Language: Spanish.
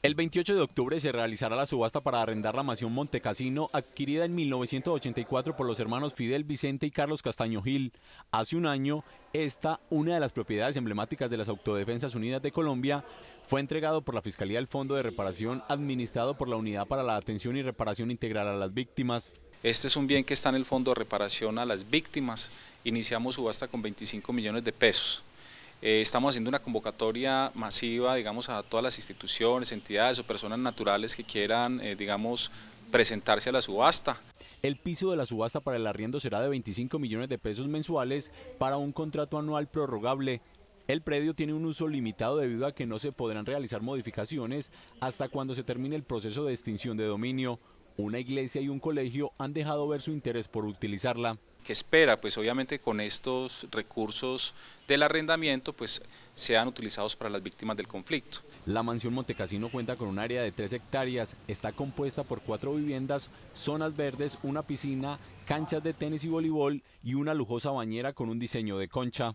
El 28 de octubre se realizará la subasta para arrendar la mansión Montecasino, adquirida en 1984 por los hermanos Fidel Vicente y Carlos Castaño Gil. Hace un año, esta, una de las propiedades emblemáticas de las Autodefensas Unidas de Colombia, fue entregado por la Fiscalía del Fondo de Reparación administrado por la Unidad para la Atención y Reparación Integral a las Víctimas. Este es un bien que está en el Fondo de Reparación a las Víctimas. Iniciamos subasta con 25 millones de pesos. Eh, estamos haciendo una convocatoria masiva, digamos, a todas las instituciones, entidades o personas naturales que quieran, eh, digamos, presentarse a la subasta. El piso de la subasta para el arriendo será de 25 millones de pesos mensuales para un contrato anual prorrogable. El predio tiene un uso limitado debido a que no se podrán realizar modificaciones hasta cuando se termine el proceso de extinción de dominio. Una iglesia y un colegio han dejado ver su interés por utilizarla que espera, pues obviamente con estos recursos del arrendamiento, pues sean utilizados para las víctimas del conflicto. La mansión Montecasino cuenta con un área de 3 hectáreas, está compuesta por cuatro viviendas, zonas verdes, una piscina, canchas de tenis y voleibol y una lujosa bañera con un diseño de concha.